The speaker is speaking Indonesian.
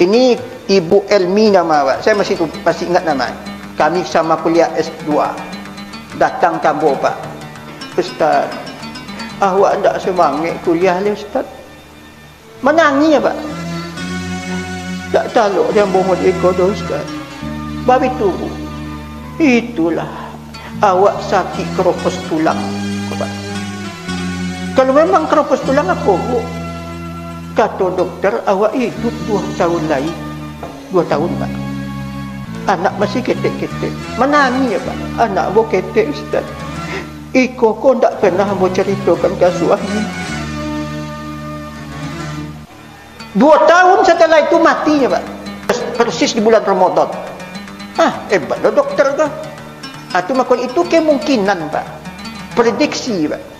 Ini Ibu Elmi nama Pak. Saya masih masih ingat nama. Kami sama kuliah S2. Datang kampung Pak. Ustaz, awak tak semangat kuliah ni Ustaz. Menangis ya Pak. Tak tahu dia bohong ego tu Ustaz. Bab itu, itulah awak sakit keropos tulang. Pak. Kalau memang keropos tulang apa? Kata doktor, awak hidup dua tahun lagi. Dua tahun, Pak. Anak masih ketek-ketek. Menangis, ya, Pak. Anak bu ketek, Ustaz. Iko kau tak pernah mau ceritakan ke suami. Dua tahun setelah itu matinya, Pak. Persis di bulan Ramadan. Ah, hebatlah dokter kan. Ah, itu makanya itu kemungkinan, Pak. Prediksi, Pak.